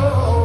Oh.